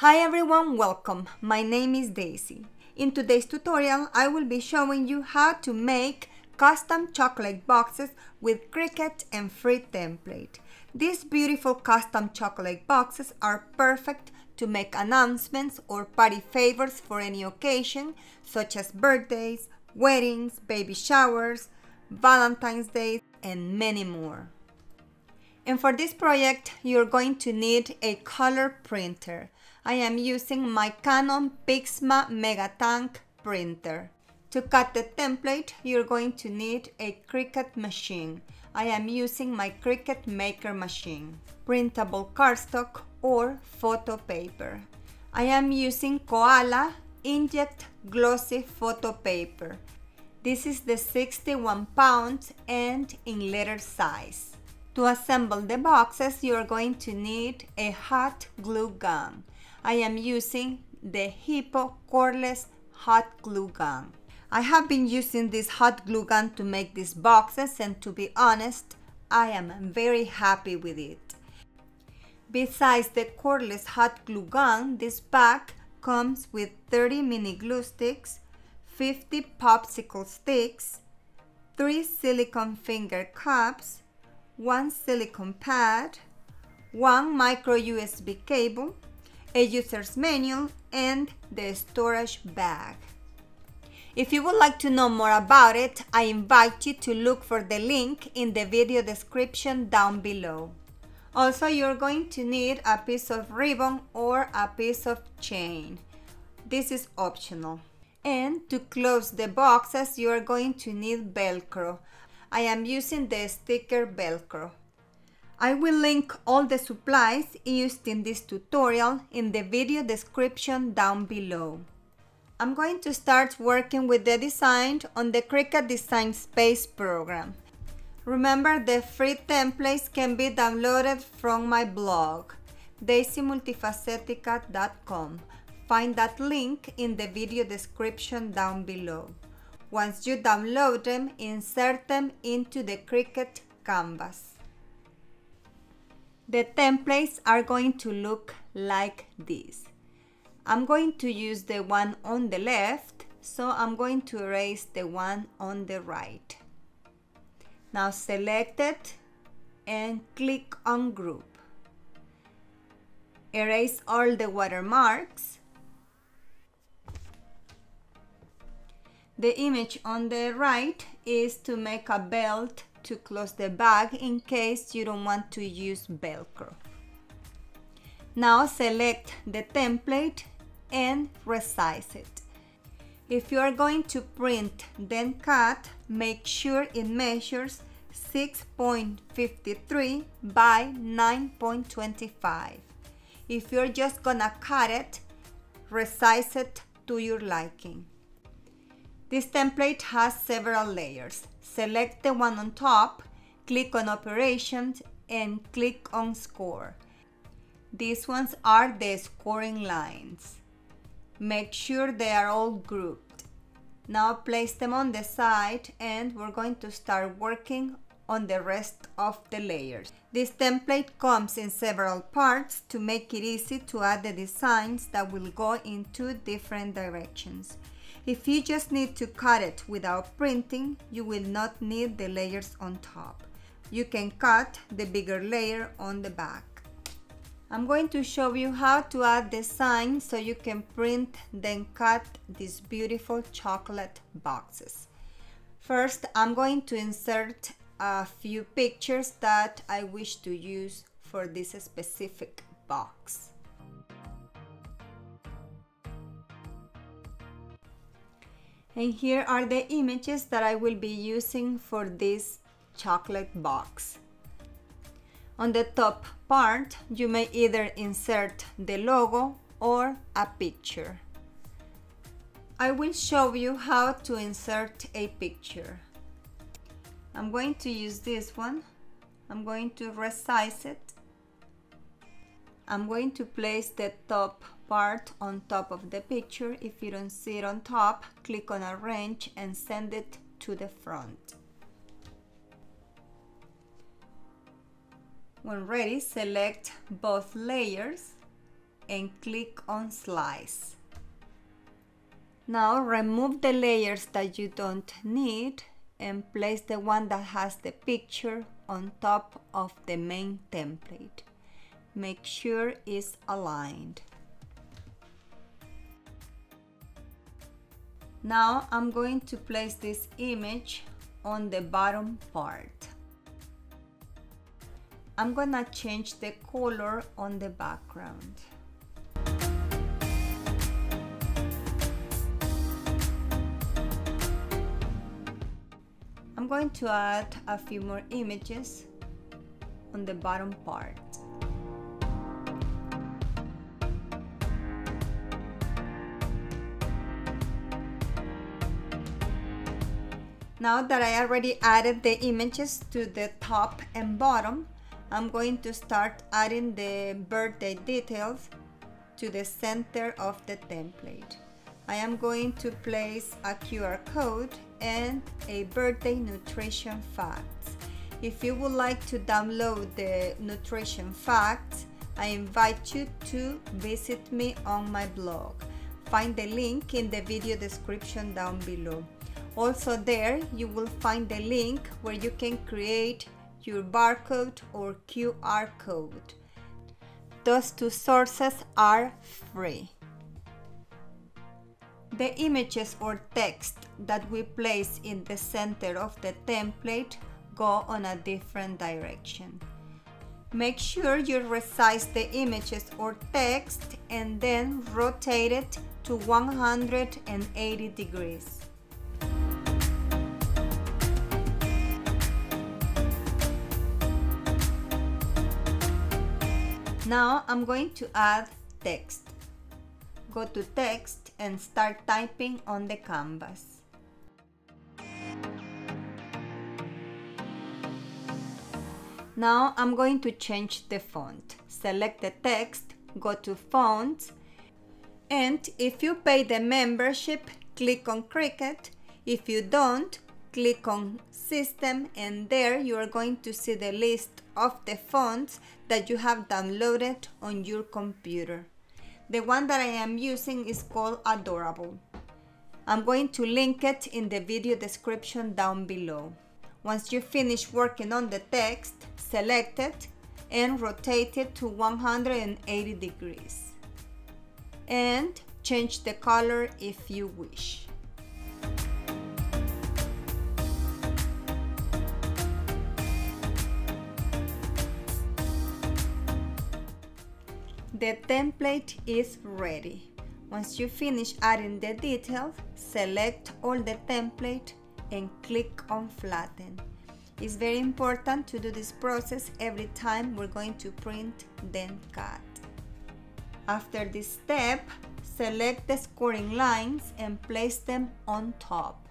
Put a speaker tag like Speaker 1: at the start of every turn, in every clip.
Speaker 1: Hi everyone, welcome. My name is Daisy. In today's tutorial, I will be showing you how to make custom chocolate boxes with Cricut and free template. These beautiful custom chocolate boxes are perfect to make announcements or party favors for any occasion, such as birthdays, weddings, baby showers, Valentine's Day, and many more. And for this project, you're going to need a color printer. I am using my Canon Pixma Megatank printer. To cut the template, you're going to need a Cricut machine. I am using my Cricut Maker machine, printable cardstock or photo paper. I am using Koala Inkjet Glossy Photo Paper. This is the 61 pounds and in letter size. To assemble the boxes, you are going to need a hot glue gun. I am using the Hiipoo cordless hot glue gun. I have been using this hot glue gun to make these boxes and to be honest, I am very happy with it. Besides the cordless hot glue gun, this pack comes with 30 mini glue sticks, 50 popsicle sticks, 3 silicone finger cups, 1 silicone pad, 1 micro USB cable, a user's manual, and the storage bag. If you would like to know more about it, I invite you to look for the link in the video description down below. Also, you're going to need a piece of ribbon or a piece of chain. This is optional. And to close the boxes, you are going to need Velcro. I am using the sticker Velcro. I will link all the supplies used in this tutorial in the video description down below. I'm going to start working with the design on the Cricut Design Space program. Remember the free templates can be downloaded from my blog daisymultifacetica.com. Find that link in the video description down below. Once you download them, insert them into the Cricut canvas. The templates are going to look like this. I'm going to use the one on the left, so I'm going to erase the one on the right. Now select it and click on group. Erase all the watermarks. The image on the right is to make a belt to close the bag in case you don't want to use velcro. Now select the template and resize it. If you are going to print then cut, make sure it measures 6.53 by 9.25. If you're just gonna cut it, resize it to your liking. This template has several layers. Select the one on top, click on Operations, and click on Score. These ones are the scoring lines. Make sure they are all grouped. Now place them on the side and we're going to start working on the rest of the layers. This template comes in several parts to make it easy to add the designs that will go in two different directions. If you just need to cut it without printing, you will not need the layers on top. You can cut the bigger layer on the back. I'm going to show you how to add the sign so you can print then cut these beautiful chocolate boxes. First, I'm going to insert a few pictures that I wish to use for this specific box. And here are the images that I will be using for this chocolate box. On the top part, you may either insert the logo or a picture. I will show you how to insert a picture. I'm going to use this one. I'm going to resize it. I'm going to place the top part on top of the picture. If you don't see it on top, click on arrange and send it to the front. When ready, select both layers and click on slice. Now remove the layers that you don't need and place the one that has the picture on top of the main template. Make sure it's aligned. Now I'm going to place this image on the bottom part. I'm gonna change the color on the background. I'm going to add a few more images on the bottom part. Now that I already added the images to the top and bottom, I'm going to start adding the birthday details to the center of the template. I am going to place a QR code and a birthday nutrition facts. If you would like to download the nutrition facts, I invite you to visit me on my blog. Find the link in the video description down below. Also there you will find the link where you can create your barcode or QR code. Those two sources are free. The images or text that we place in the center of the template go on a different direction. Make sure you resize the images or text and then rotate it to 180 degrees. Now I'm going to add text. Go to text and start typing on the canvas. Now I'm going to change the font. Select the text, go to fonts, and if you pay the membership, click on Cricut. If you don't, click on System and there you are going to see the list of the fonts that you have downloaded on your computer. The one that I am using is called Adorable. I'm going to link it in the video description down below. Once you finish working on the text, select it and rotate it to 180 degrees. And change the color if you wish. The template is ready. Once you finish adding the details, select all the template and click on flatten. It's very important to do this process every time we're going to print then cut. After this step, select the scoring lines and place them on top.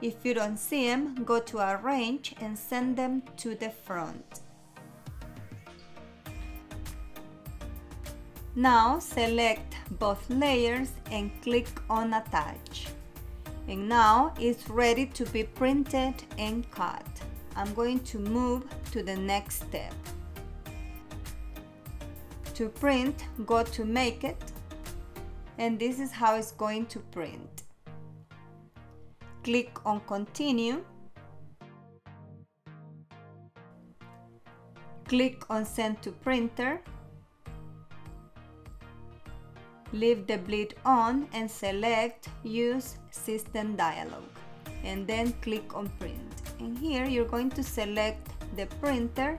Speaker 1: If you don't see them, go to Arrange and send them to the front. Now select both layers and click on attach. And now it's ready to be printed and cut. I'm going to move to the next step. To print, go to make it and this is how it's going to print. Click on continue. Click on send to printer leave the bleed on and select use system dialog and then click on print. And here you're going to select the printer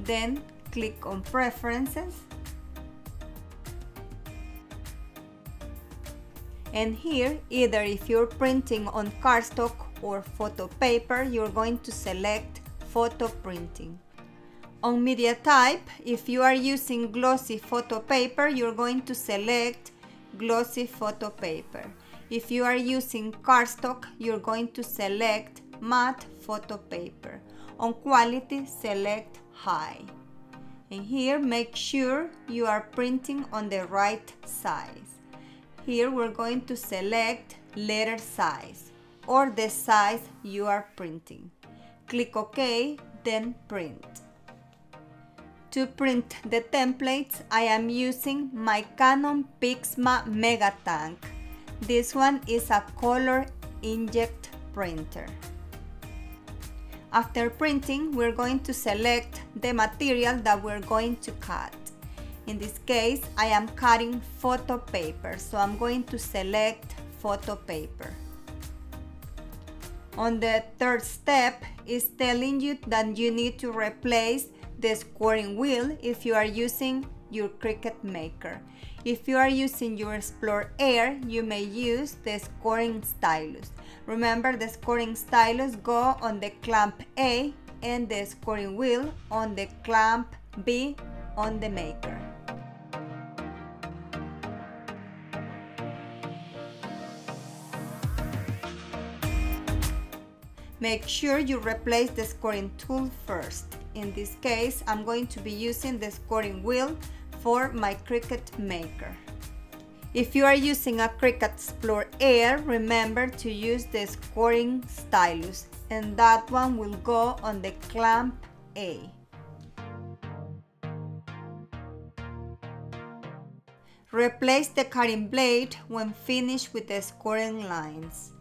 Speaker 1: then click on preferences. And here either if you're printing on cardstock or photo paper you're going to select photo printing on media type, if you are using glossy photo paper, you're going to select glossy photo paper. If you are using cardstock, you're going to select matte photo paper. On quality, select high. And here, make sure you are printing on the right size. Here, we're going to select letter size or the size you are printing. Click OK, then print. To print the templates, I am using my Canon Pixma Mega Tank. This one is a color inkjet printer. After printing, we're going to select the material that we're going to cut. In this case, I am cutting photo paper, so I'm going to select photo paper. On the third step is telling you that you need to replace the scoring wheel if you are using your Cricut Maker. If you are using your Explore Air, you may use the scoring stylus. Remember the scoring stylus go on the clamp A and the scoring wheel on the clamp B on the Maker. Make sure you replace the scoring tool first. In this case, I'm going to be using the scoring wheel for my Cricut Maker. If you are using a Cricut Explore Air, remember to use the scoring stylus and that one will go on the clamp A. Replace the cutting blade when finished with the scoring lines.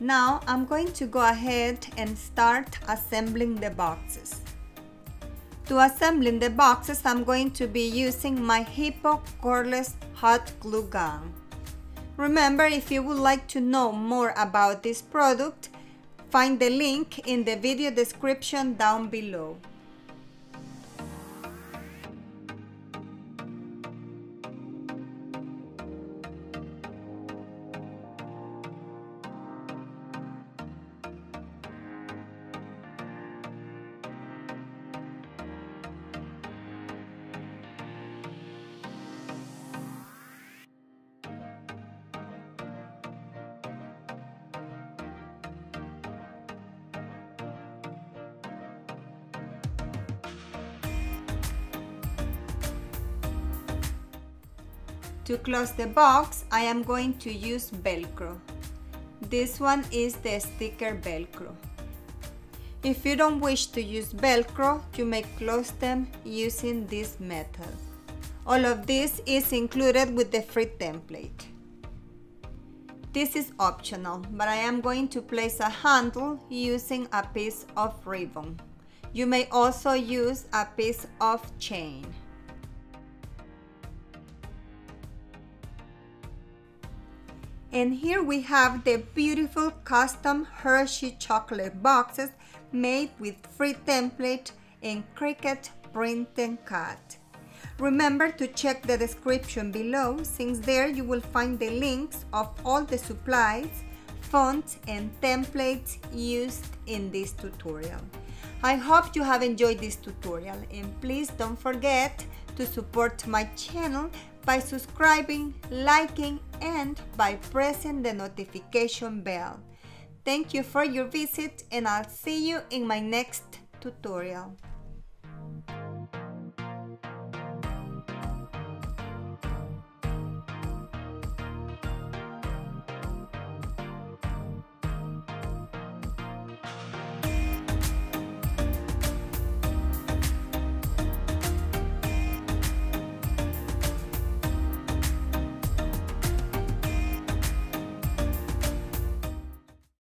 Speaker 1: Now I'm going to go ahead and start assembling the boxes. To assembling the boxes, I'm going to be using my Hiipoo cordless hot glue gun. Remember, if you would like to know more about this product, find the link in the video description down below. To close the box, I am going to use Velcro. This one is the sticker Velcro. If you don't wish to use Velcro, you may close them using this method. All of this is included with the free template. This is optional, but I am going to place a handle using a piece of ribbon. You may also use a piece of chain. And here we have the beautiful custom Hershey chocolate boxes made with free template and Cricut print and cut. Remember to check the description below since there you will find the links of all the supplies, fonts and templates used in this tutorial. I hope you have enjoyed this tutorial and please don't forget to support my channel by subscribing, liking, and by pressing the notification bell. Thank you for your visit and I'll see you in my next tutorial.